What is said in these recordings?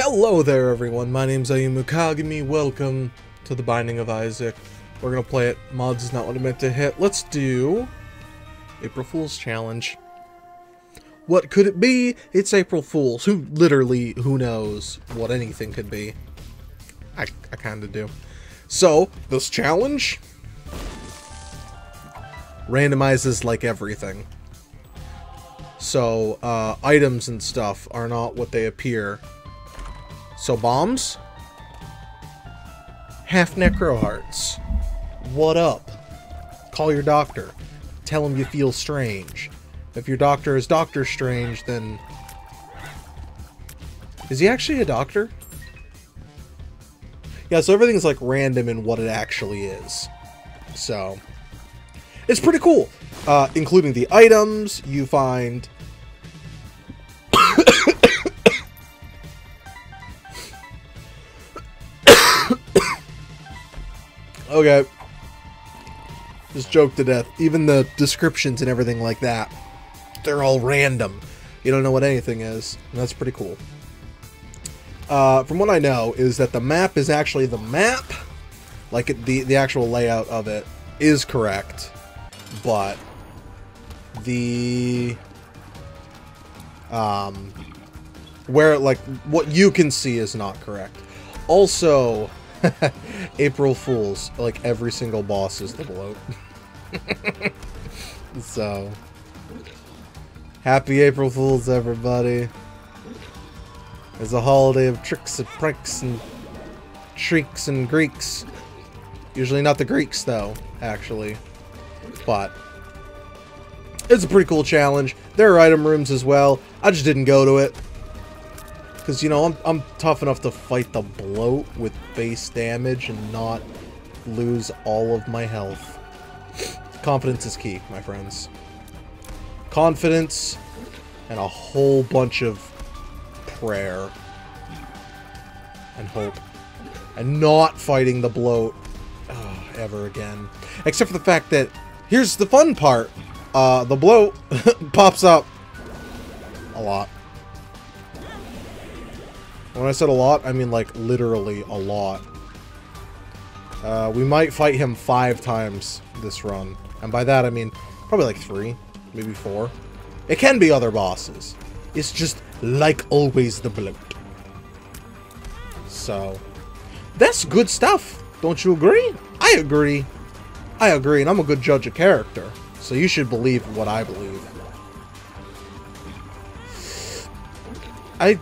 Hello there everyone, my name's Ayumu Kagami, welcome to the Binding of Isaac. We're gonna play it, mods is not what I meant to hit. Let's do April Fool's Challenge. What could it be? It's April Fool's. Who, literally, who knows what anything could be? I, I kinda do. So, this challenge randomizes like everything. So, uh, items and stuff are not what they appear. So, bombs? Half necro hearts. What up? Call your doctor. Tell him you feel strange. If your doctor is Doctor Strange, then... Is he actually a doctor? Yeah, so everything's like random in what it actually is. So, it's pretty cool. Uh, including the items you find. Okay. Just joke to death. Even the descriptions and everything like that, they're all random. You don't know what anything is. And that's pretty cool. Uh, from what I know, is that the map is actually the map. Like, it, the, the actual layout of it is correct. But, the... Um, where, like, what you can see is not correct. Also, April Fools, like, every single boss is the bloat. so, happy April Fools, everybody. It's a holiday of tricks and pranks and shrieks and Greeks. Usually not the Greeks, though, actually. But it's a pretty cool challenge. There are item rooms as well. I just didn't go to it. Because, you know, I'm, I'm tough enough to fight the bloat with base damage and not lose all of my health. Confidence is key, my friends. Confidence and a whole bunch of prayer and hope and not fighting the bloat oh, ever again except for the fact that here's the fun part uh, the bloat pops up a lot when I said a lot I mean like literally a lot uh, we might fight him five times this run and by that I mean probably like three maybe four it can be other bosses it's just like always the bloat. So, that's good stuff. Don't you agree? I agree. I agree, and I'm a good judge of character. So you should believe what I believe. I,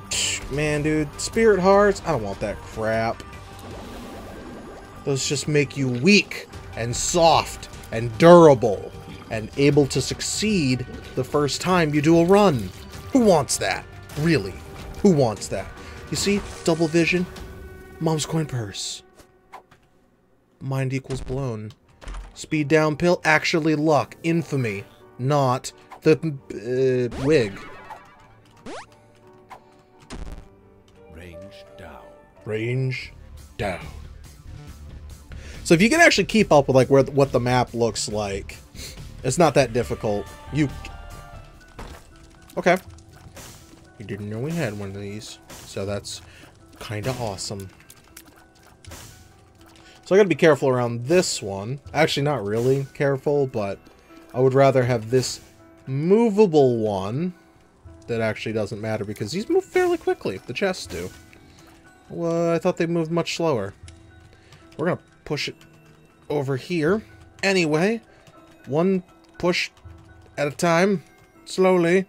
man, dude, Spirit Hearts, I don't want that crap. Those just make you weak and soft and durable and able to succeed the first time you do a run. Who wants that? Really? Who wants that? You see? Double vision. Mom's coin purse. Mind equals blown. Speed down pill. Actually luck. Infamy. Not the uh, wig. Range down. So if you can actually keep up with like where what the map looks like, it's not that difficult. You Okay. We didn't know we had one of these. So that's kind of awesome. So I gotta be careful around this one. Actually, not really careful, but I would rather have this movable one that actually doesn't matter because these move fairly quickly, the chests do. Well, I thought they moved much slower. We're gonna push it over here. Anyway, one push at a time, slowly,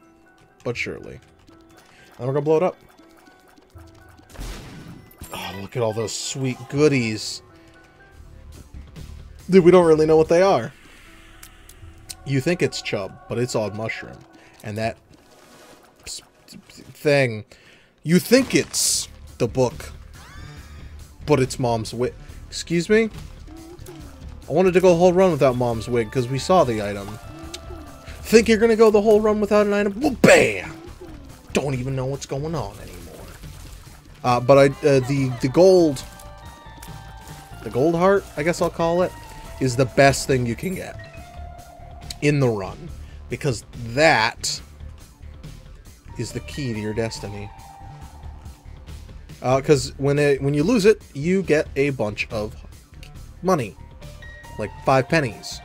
but surely. And we're gonna blow it up. Oh, look at all those sweet goodies. Dude, we don't really know what they are. You think it's chub, but it's odd mushroom. And that thing, you think it's the book, but it's mom's wig. Excuse me? I wanted to go a whole run without mom's wig because we saw the item. Think you're gonna go the whole run without an item? Well, bam! Don't even know what's going on anymore. Uh, but I, uh, the the gold, the gold heart, I guess I'll call it, is the best thing you can get in the run because that is the key to your destiny. Uh, because when it when you lose it, you get a bunch of money, like five pennies.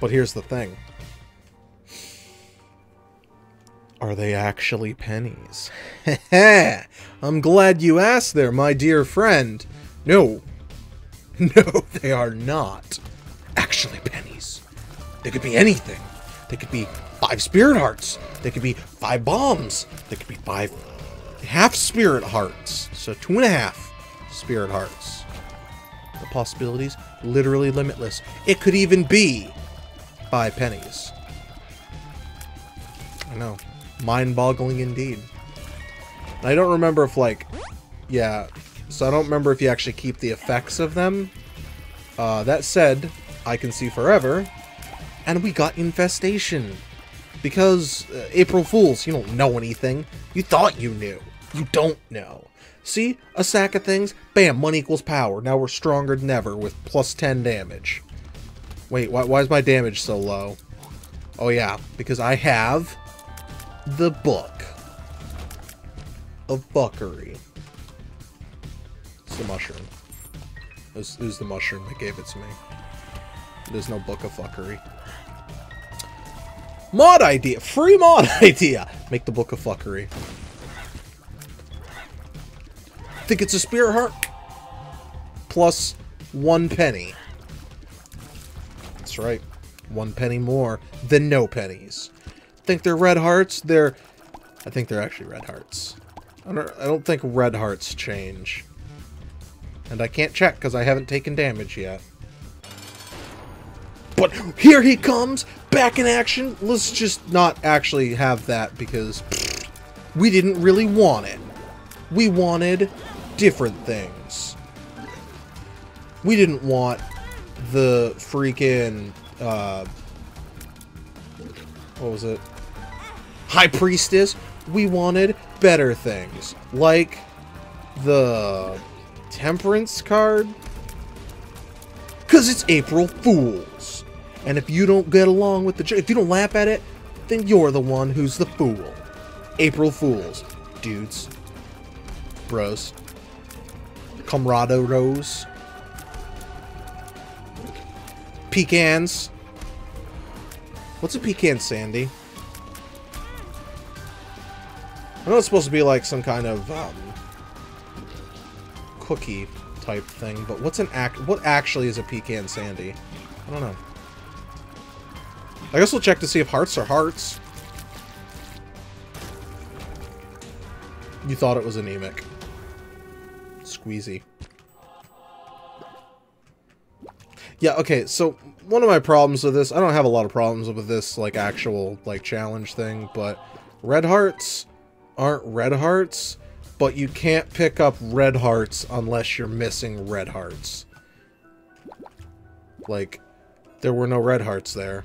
But here's the thing: are they actually pennies? I'm glad you asked, there, my dear friend. No, no, they are not actually pennies. They could be anything. They could be five spirit hearts. They could be five bombs. They could be five half spirit hearts. So two and a half spirit hearts. The possibilities literally limitless. It could even be five pennies. I know. Mind-boggling indeed. And I don't remember if like yeah, so I don't remember if you actually keep the effects of them. Uh, that said, I can see forever, and we got infestation. Because uh, April Fools, you don't know anything. You thought you knew. You don't know. See? A sack of things. Bam, money equals power. Now we're stronger than ever with plus 10 damage. Wait, why, why is my damage so low? Oh yeah, because I have the book of buckery. It's the mushroom. This is the mushroom that gave it to me. There's no book of fuckery. Mod idea! Free mod idea! Make the book of fuckery. Think it's a spirit heart? Plus one penny. That's right. One penny more than no pennies. Think they're red hearts? They're... I think they're actually red hearts. I don't, I don't think red hearts change. And I can't check because I haven't taken damage yet. But here he comes, back in action. Let's just not actually have that because pfft, we didn't really want it. We wanted different things. We didn't want the freaking, uh, what was it? High Priestess. We wanted better things. Like the Temperance card. Because it's April Fool's. And if you don't get along with the... If you don't laugh at it, then you're the one who's the fool. April Fools. Dudes. Bros. Comrado Rose. Pecans. What's a pecan sandy? I know it's supposed to be like some kind of um, cookie type thing, but what's an act? What actually is a pecan sandy? I don't know. I guess we'll check to see if hearts are hearts. You thought it was anemic. Squeezy. Yeah, okay, so one of my problems with this, I don't have a lot of problems with this, like, actual, like, challenge thing, but red hearts aren't red hearts, but you can't pick up red hearts unless you're missing red hearts. Like, there were no red hearts there.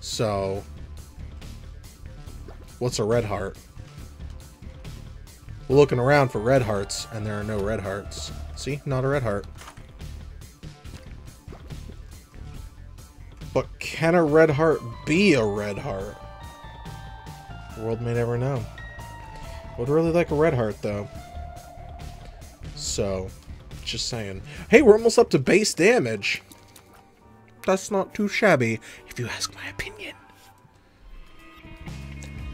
So, what's a red heart? Looking around for red hearts, and there are no red hearts. See? Not a red heart. But can a red heart be a red heart? The world may never know. Would really like a red heart, though. So, just saying. Hey, we're almost up to base damage. That's not too shabby, if you ask my opinion.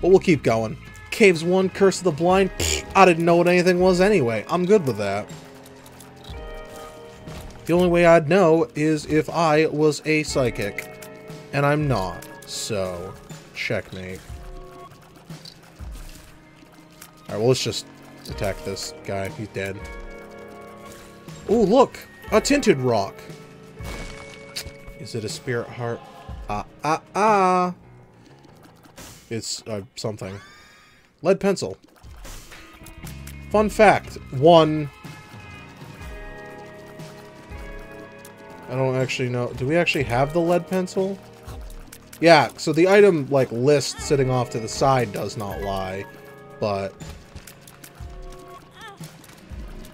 But we'll keep going. Caves 1, Curse of the Blind. Pfft, I didn't know what anything was anyway. I'm good with that. The only way I'd know is if I was a psychic. And I'm not. So, checkmate. Alright, well, let's just attack this guy. He's dead. Oh, look! A tinted rock! Is it a spirit heart? Ah, ah, ah! It's uh, something. Lead pencil. Fun fact. One. I don't actually know. Do we actually have the lead pencil? Yeah, so the item, like, list sitting off to the side does not lie, but...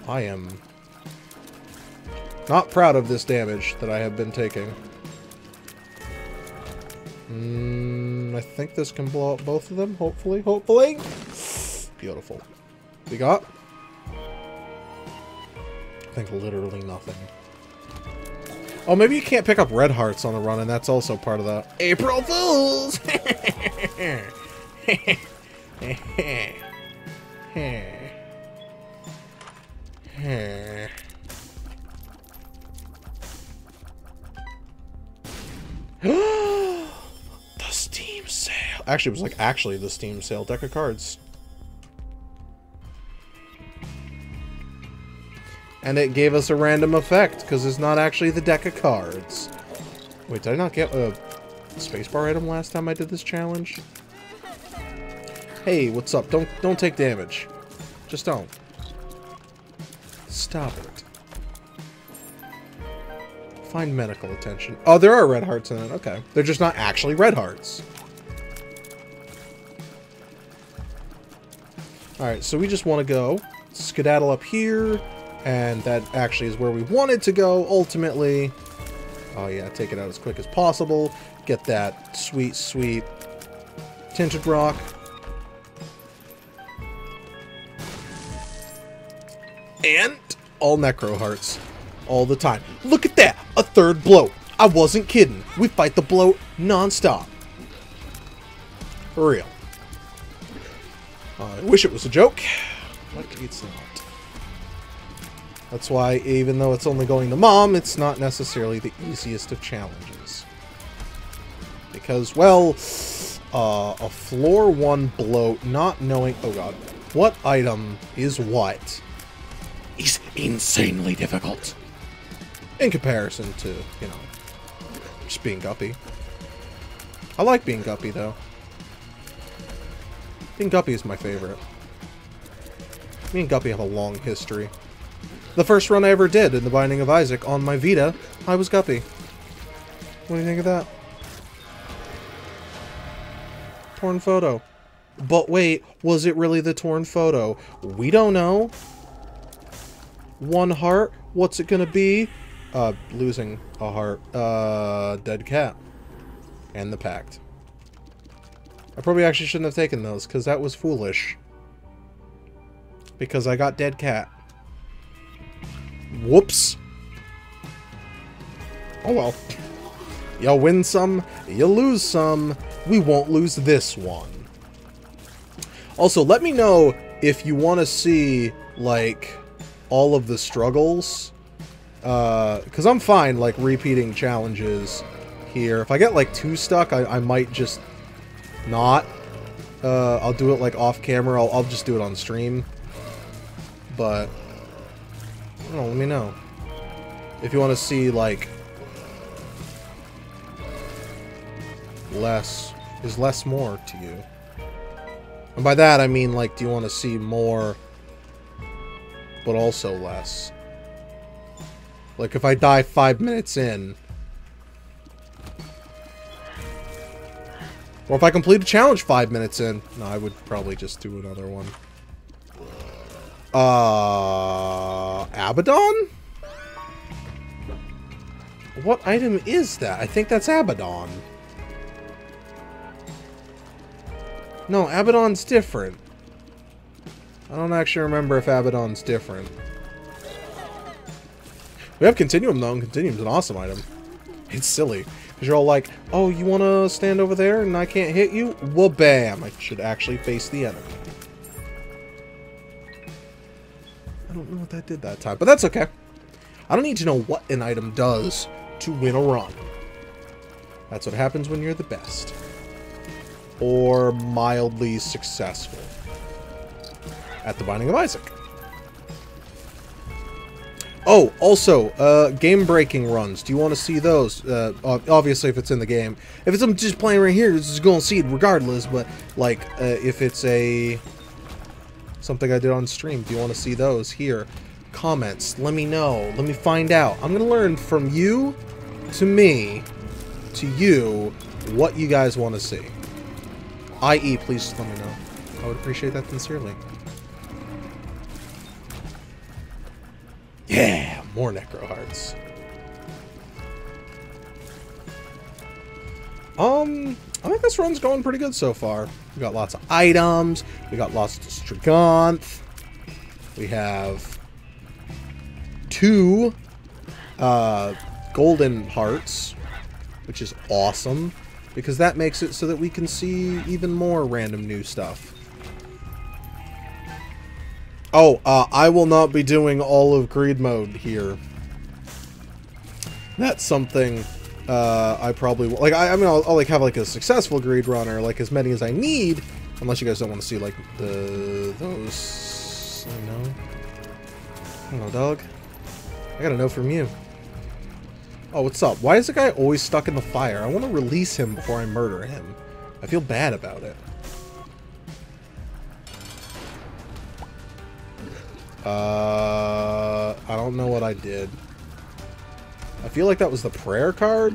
I am not proud of this damage that I have been taking. Mm, I think this can blow up both of them, hopefully, hopefully. Beautiful. We got I think literally nothing. Oh, maybe you can't pick up red hearts on the run, and that's also part of the April Fools! Actually, it was like actually the Steam sale deck of cards. And it gave us a random effect, because it's not actually the deck of cards. Wait, did I not get a spacebar item last time I did this challenge? Hey, what's up? Don't don't take damage. Just don't. Stop it. Find medical attention. Oh, there are red hearts in it. Okay. They're just not actually red hearts. Alright, so we just want to go skedaddle up here, and that actually is where we wanted to go, ultimately. Oh yeah, take it out as quick as possible. Get that sweet, sweet tinted rock. And all necro hearts. All the time. Look at that! A third bloat. I wasn't kidding. We fight the bloat non-stop. For real. I wish it was a joke, but it's not. That's why, even though it's only going to Mom, it's not necessarily the easiest of challenges. Because, well, uh, a floor 1 bloat, not knowing... Oh god. What item is what? Is insanely difficult. In comparison to, you know, just being Guppy. I like being Guppy, though. Guppy is my favorite. Me and Guppy have a long history. The first run I ever did in The Binding of Isaac on my Vita, I was Guppy. What do you think of that? Torn photo. But wait, was it really the torn photo? We don't know. One heart? What's it gonna be? Uh, losing a heart. Uh, dead cat. And the pact. I probably actually shouldn't have taken those, because that was foolish. Because I got dead cat. Whoops. Oh well. You win some, you lose some. We won't lose this one. Also, let me know if you want to see, like, all of the struggles. Because uh, I'm fine, like, repeating challenges here. If I get, like, too stuck, I, I might just not. Uh, I'll do it, like, off camera. I'll, I'll just do it on stream. But, I know, let me know. If you want to see, like, less, is less more to you? And by that, I mean, like, do you want to see more, but also less? Like, if I die five minutes in, or if I complete a challenge five minutes in, no, I would probably just do another one. Uh, Abaddon? What item is that? I think that's Abaddon. No, Abaddon's different. I don't actually remember if Abaddon's different. We have Continuum, though, and Continuum's an awesome item. It's silly. Because you're all like, oh, you want to stand over there and I can't hit you? Well, bam! I should actually face the enemy. I don't know what that did that time, but that's okay. I don't need to know what an item does to win a run. That's what happens when you're the best or mildly successful at the Binding of Isaac. Oh, also, uh, game-breaking runs. Do you want to see those? Uh, obviously, if it's in the game. If it's I'm just playing right here, just going to see it regardless. But, like, uh, if it's a... Something I did on stream, do you want to see those? Here. Comments. Let me know. Let me find out. I'm going to learn from you to me to you what you guys want to see. IE, please let me know. I would appreciate that sincerely. More Necro Hearts. Um, I think this run's going pretty good so far. We got lots of items. We got lots of Striganth. We have two uh, golden hearts, which is awesome because that makes it so that we can see even more random new stuff. Oh, uh, I will not be doing all of greed mode here. That's something uh, I probably will. Like, I, I mean, I'll, I'll, like have like a successful greed runner, like as many as I need, unless you guys don't want to see like the those. I know. Hello, dog. I gotta know from you. Oh, what's up? Why is the guy always stuck in the fire? I want to release him before I murder him. I feel bad about it. Uh, I don't know what I did. I feel like that was the prayer card.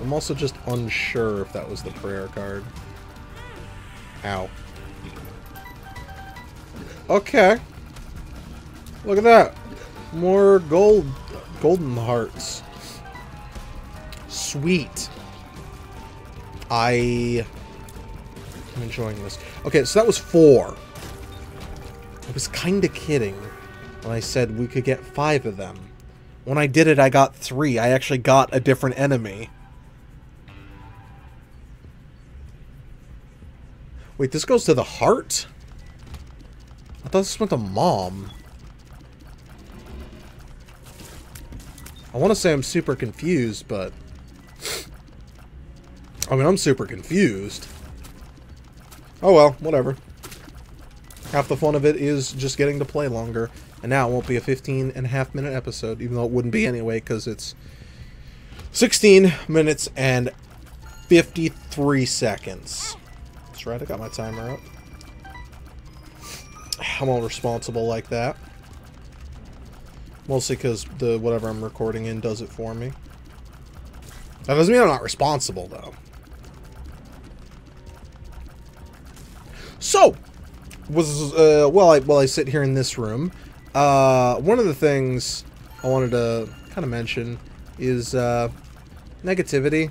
I'm also just unsure if that was the prayer card. Ow. Okay. Look at that. More gold, golden hearts. Sweet. I am enjoying this. Okay, so that was four. I was kind of kidding when I said we could get five of them. When I did it, I got three. I actually got a different enemy. Wait, this goes to the heart? I thought this went to mom. I want to say I'm super confused, but... I mean, I'm super confused. Oh well, whatever. Half the fun of it is just getting to play longer. And now it won't be a 15 and a half minute episode, even though it wouldn't be anyway, because it's 16 minutes and 53 seconds. That's right, I got my timer up. I'm all responsible like that. Mostly because the whatever I'm recording in does it for me. That doesn't mean I'm not responsible, though. So, was uh, while I while I sit here in this room, uh, one of the things I wanted to kind of mention is uh, negativity.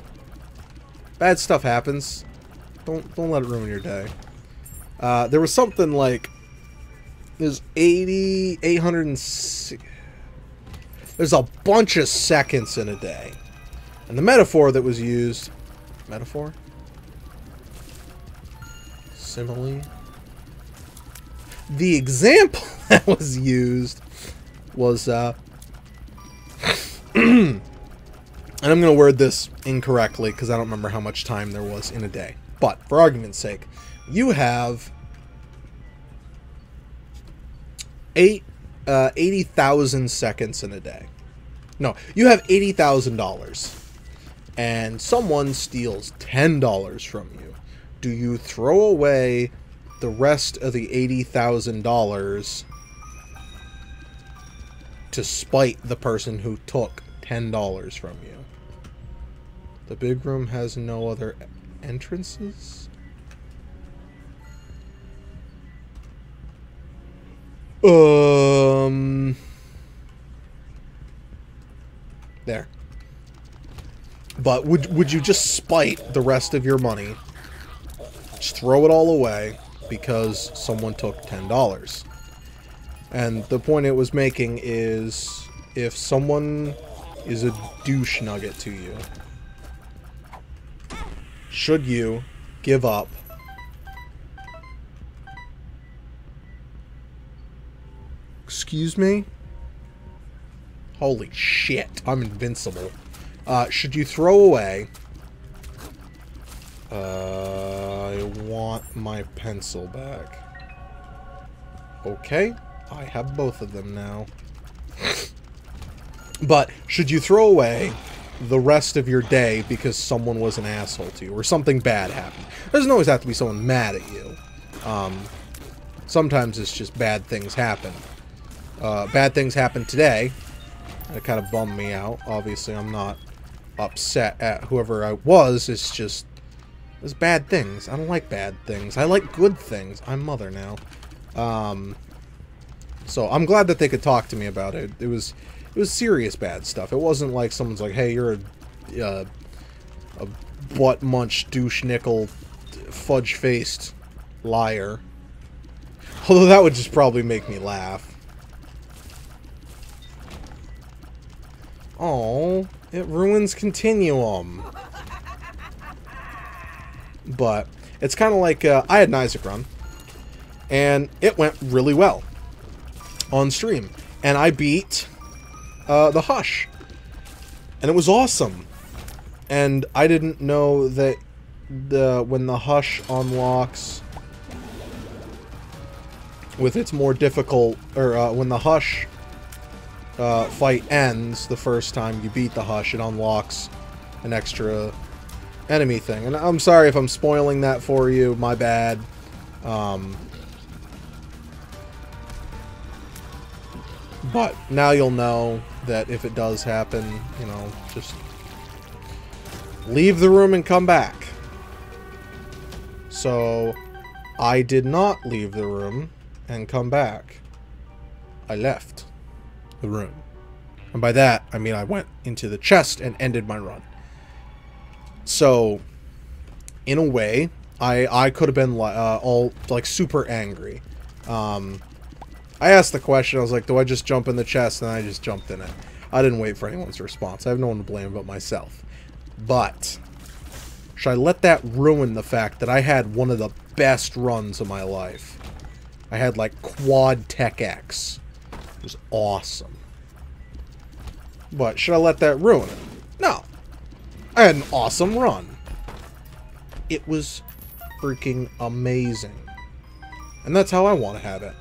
Bad stuff happens. Don't don't let it ruin your day. Uh, there was something like there's 80 806 there's a bunch of seconds in a day and the metaphor that was used metaphor simile the example that was used was, uh, and I'm going to word this incorrectly because I don't remember how much time there was in a day. But for argument's sake, you have eight, uh, 80,000 seconds in a day. No, you have $80,000 and someone steals $10 from you. Do you throw away the rest of the $80,000 to spite the person who took $10 from you. The big room has no other entrances? Um... There. But would would you just spite the rest of your money? Just throw it all away because someone took $10. And the point it was making is if someone is a douche nugget to you, should you give up Excuse me? Holy shit, I'm invincible. Uh, should you throw away uh, I want my pencil back. Okay, I have both of them now. but should you throw away the rest of your day because someone was an asshole to you or something bad happened? It doesn't always have to be someone mad at you. Um, sometimes it's just bad things happen. Uh, bad things happened today. It kind of bummed me out. Obviously, I'm not upset at whoever I was. It's just there's bad things. I don't like bad things. I like good things. I'm mother now. Um, so I'm glad that they could talk to me about it. It was it was serious bad stuff. It wasn't like someone's like, "Hey, you're a uh, a butt munch douche nickel fudge faced liar." Although that would just probably make me laugh. Oh, it ruins Continuum. But it's kind of like uh, I had an Isaac run, and it went really well on stream, and I beat uh, the Hush, and it was awesome. And I didn't know that the when the Hush unlocks with its more difficult, or uh, when the Hush uh, fight ends the first time you beat the Hush, it unlocks an extra enemy thing. And I'm sorry if I'm spoiling that for you, my bad. Um, but now you'll know that if it does happen, you know, just leave the room and come back. So, I did not leave the room and come back. I left the room. And by that, I mean I went into the chest and ended my run. So, in a way, I I could have been uh, all like super angry. Um, I asked the question. I was like, "Do I just jump in the chest?" And I just jumped in it. I didn't wait for anyone's response. I have no one to blame but myself. But should I let that ruin the fact that I had one of the best runs of my life? I had like quad tech X. It was awesome. But should I let that ruin it? No. An awesome run. It was freaking amazing. And that's how I want to have it.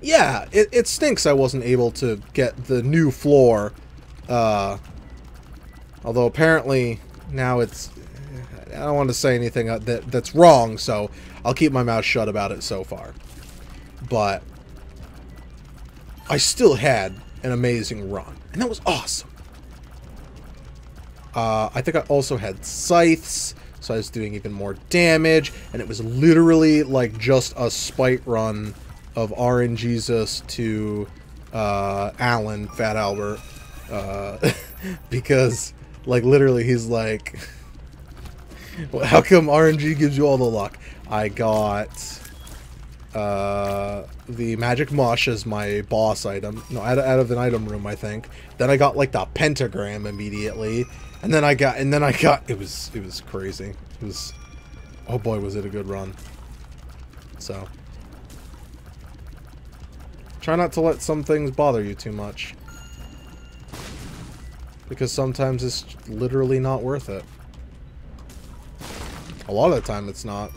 Yeah, it, it stinks I wasn't able to get the new floor. Uh, although apparently now it's... I don't want to say anything uh, that that's wrong, so I'll keep my mouth shut about it so far. But I still had an amazing run, and that was awesome. Uh, I think I also had scythes, so I was doing even more damage, and it was literally like just a spite run of RNGesus to uh, Alan, Fat Albert, uh, because like literally he's like, well, how come RNG gives you all the luck? I got uh, the magic mush as my boss item. No, out of, out of an item room, I think. Then I got like the pentagram immediately, and then I got, and then I got. It was, it was crazy. It was. Oh boy, was it a good run. So. Try not to let some things bother you too much. Because sometimes it's literally not worth it. A lot of the time it's not.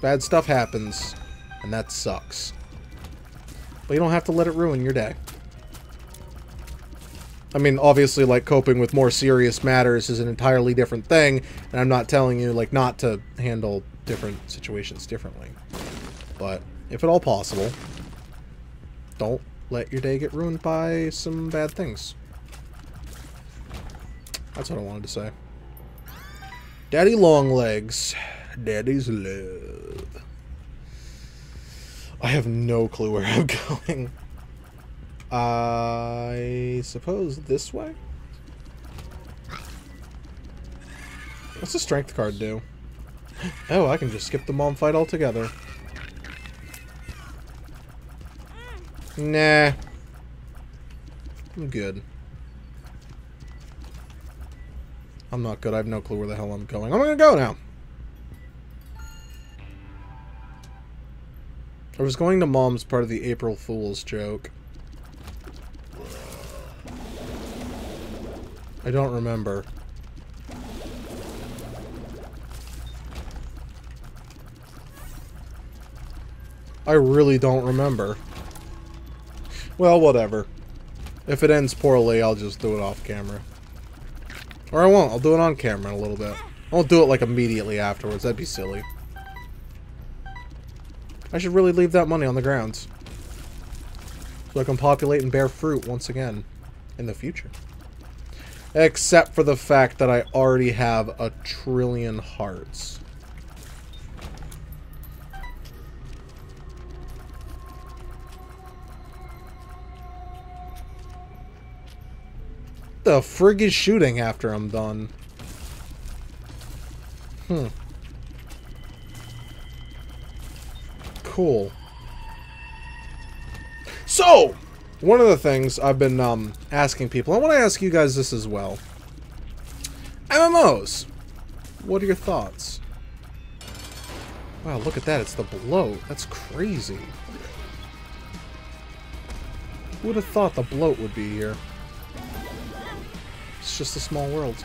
Bad stuff happens, and that sucks. But you don't have to let it ruin your day. I mean, obviously, like, coping with more serious matters is an entirely different thing, and I'm not telling you, like, not to handle different situations differently. But, if at all possible, don't let your day get ruined by some bad things. That's what I wanted to say. Daddy Longlegs. Daddy's love. I have no clue where I'm going. I suppose this way? What's the strength card do? Oh, I can just skip the mom fight altogether. Nah. I'm good. I'm not good. I have no clue where the hell I'm going. I'm gonna go now. I was going to mom's part of the April Fool's joke. I don't remember. I really don't remember. Well, whatever. If it ends poorly, I'll just do it off camera. Or I won't. I'll do it on camera in a little bit. I won't do it, like, immediately afterwards. That'd be silly. I should really leave that money on the grounds. So I can populate and bear fruit once again. In the future. Except for the fact that I already have a trillion hearts. The frig is shooting after I'm done? Hmm. Cool. So, one of the things I've been um, asking people, I want to ask you guys this as well. MMOs. What are your thoughts? Wow, look at that. It's the bloat. That's crazy. Who would have thought the bloat would be here? It's just a small world.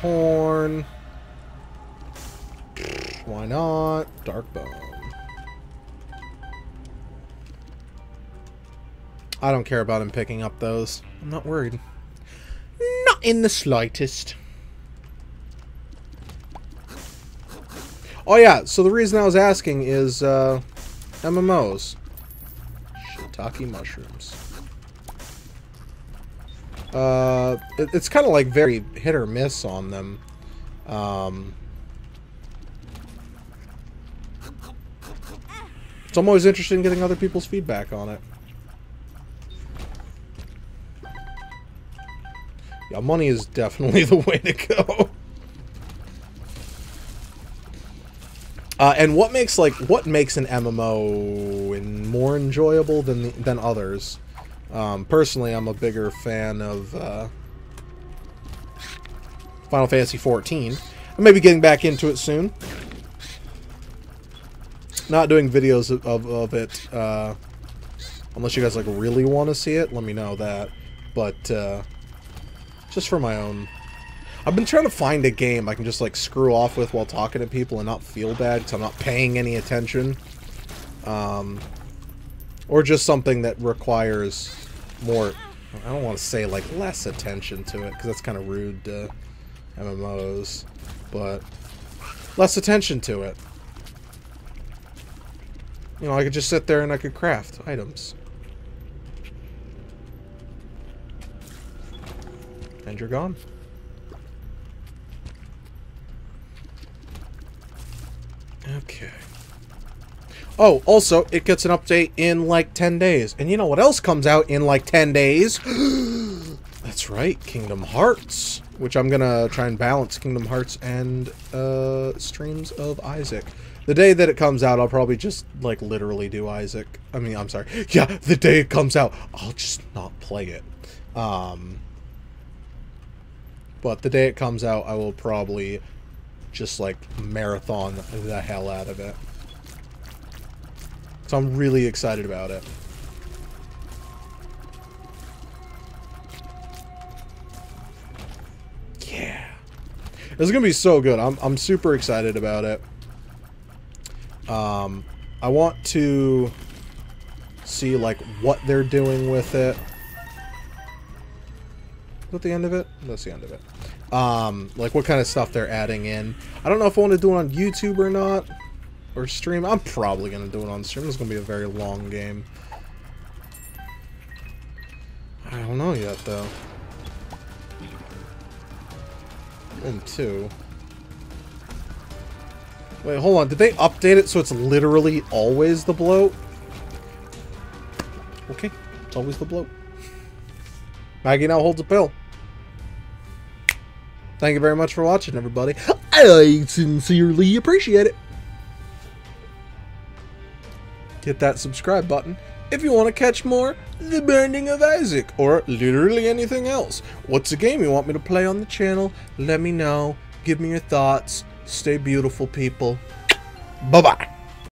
Horn. Why not? Darkbone. I don't care about him picking up those. I'm not worried. Not in the slightest. Oh yeah, so the reason I was asking is uh, MMOs. Shiitake mushrooms. Uh, it, it's kind of like very hit or miss on them. Um, so I'm always interested in getting other people's feedback on it. Yeah, money is definitely the way to go. Uh, and what makes like what makes an MMO in more enjoyable than than others? Um, personally, I'm a bigger fan of uh, Final Fantasy 14. I may be getting back into it soon. Not doing videos of, of, of it uh, unless you guys like really want to see it. Let me know that, but uh, just for my own I've been trying to find a game I can just like screw off with while talking to people and not feel bad because I'm not paying any attention. Um, or just something that requires more, I don't want to say like less attention to it because that's kind of rude to MMOs, but less attention to it. You know, I could just sit there and I could craft items. And you're gone. Okay. Oh, also, it gets an update in like 10 days. And you know what else comes out in like 10 days? That's right, Kingdom Hearts. Which I'm gonna try and balance Kingdom Hearts and uh, streams of Isaac. The day that it comes out, I'll probably just, like, literally do Isaac. I mean, I'm sorry. Yeah, the day it comes out, I'll just not play it. Um, but the day it comes out, I will probably just like marathon the hell out of it. So I'm really excited about it. Yeah. This is going to be so good. I'm, I'm super excited about it. Um, I want to see like what they're doing with it. That the end of it? That's the end of it um, like what kind of stuff they're adding in. I don't know if I want to do it on YouTube or not, or stream. I'm probably going to do it on stream. It's going to be a very long game. I don't know yet, though. And two. Wait, hold on. Did they update it so it's literally always the bloat? Okay, it's always the bloat. Maggie now holds a pill. Thank you very much for watching, everybody. I sincerely appreciate it. Hit that subscribe button if you want to catch more The Binding of Isaac or literally anything else. What's a game you want me to play on the channel? Let me know. Give me your thoughts. Stay beautiful, people. Bye-bye.